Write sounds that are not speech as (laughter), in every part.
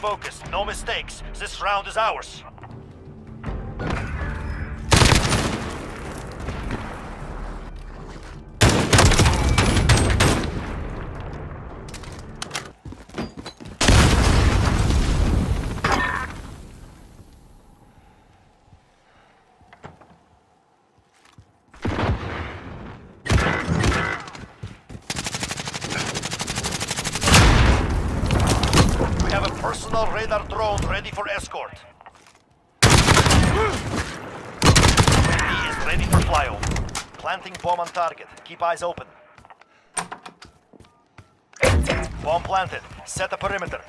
focused. No mistakes. This round is ours. Radar drone ready for escort. He is ready for flyover. Planting bomb on target. Keep eyes open. Bomb planted. Set the perimeter.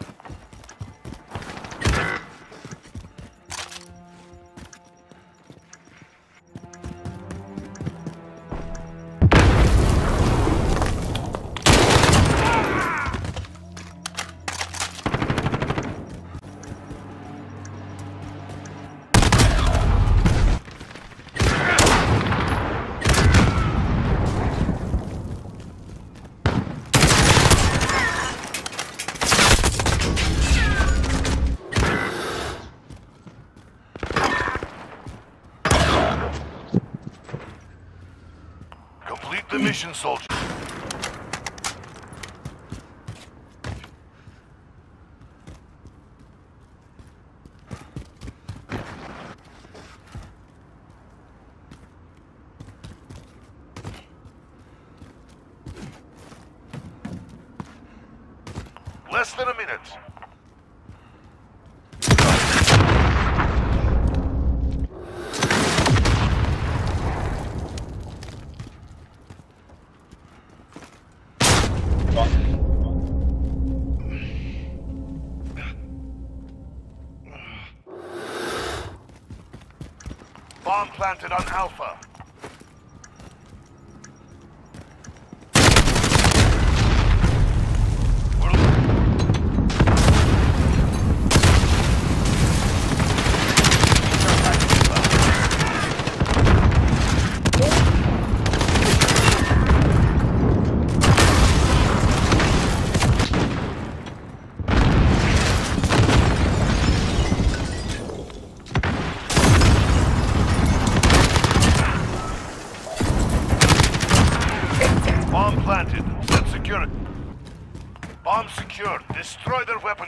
Complete the soldier. Less than a minute. Planted on Alpha.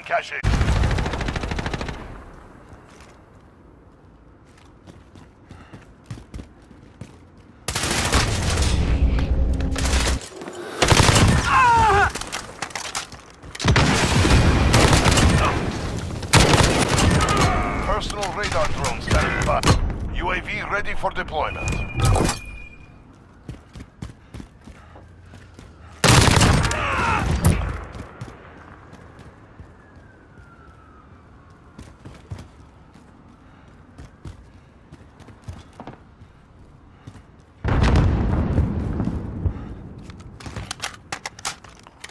Cache. Personal radar drone standing by. UAV ready for deployment.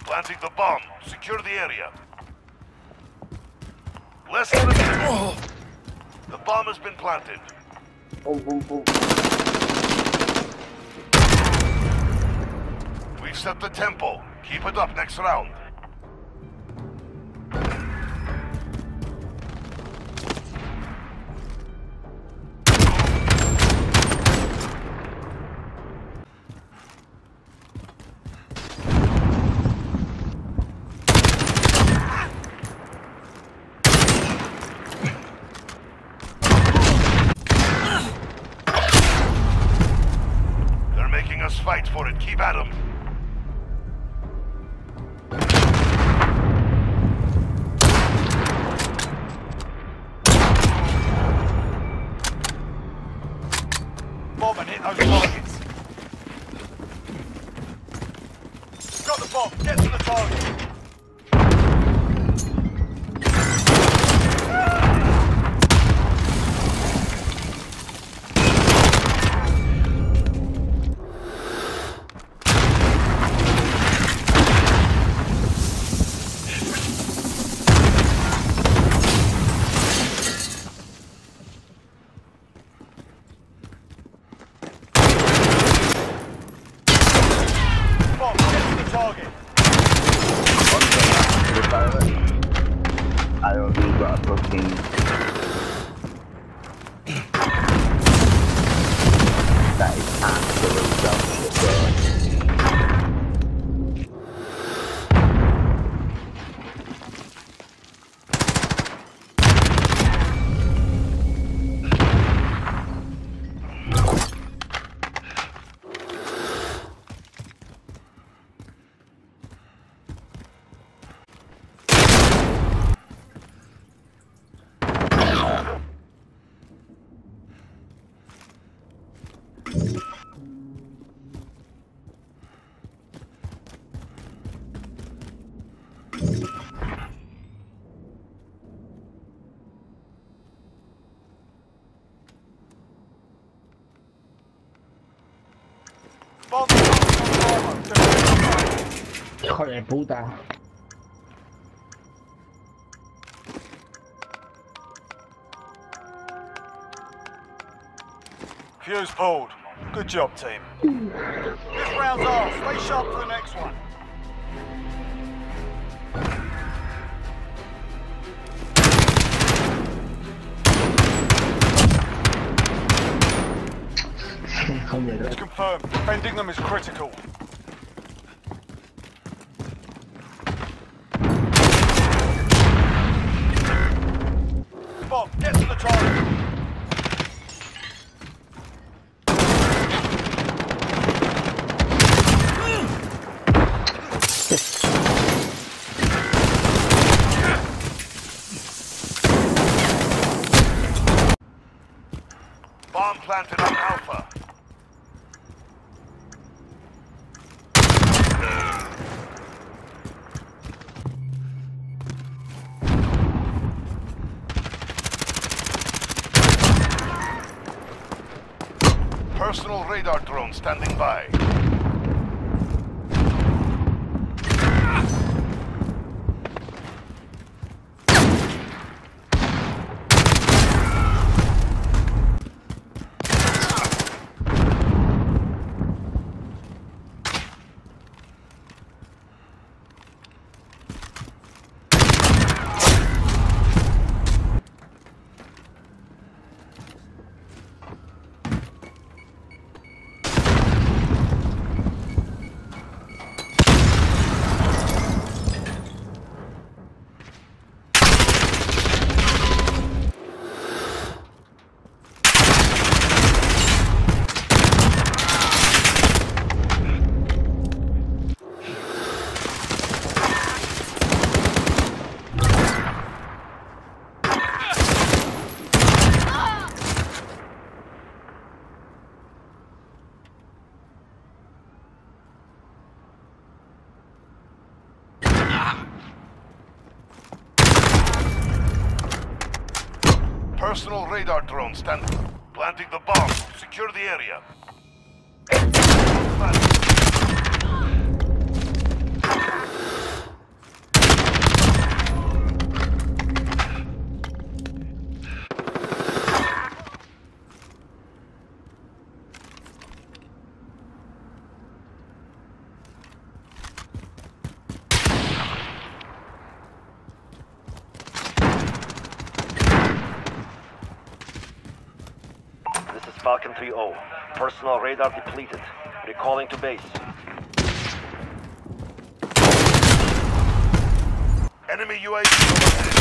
Planting the bomb. Secure the area. Less than a minute. The bomb has been planted. Boom, boom, boom. We've set the tempo. Keep it up next round. For target. I don't know about fucking de puta. Fuse pulled. Good job, team. This round's off. Stay sharp for the next one. (laughs) It's confirmed. Defending them is critical. Bomb, get to the target. Bomb planted on Alpha. Personal radar drone standing by. Personal radar drone standing. Planting the bomb. Secure the area. This 3-0. Personal radar depleted. Recalling to base. Enemy UAV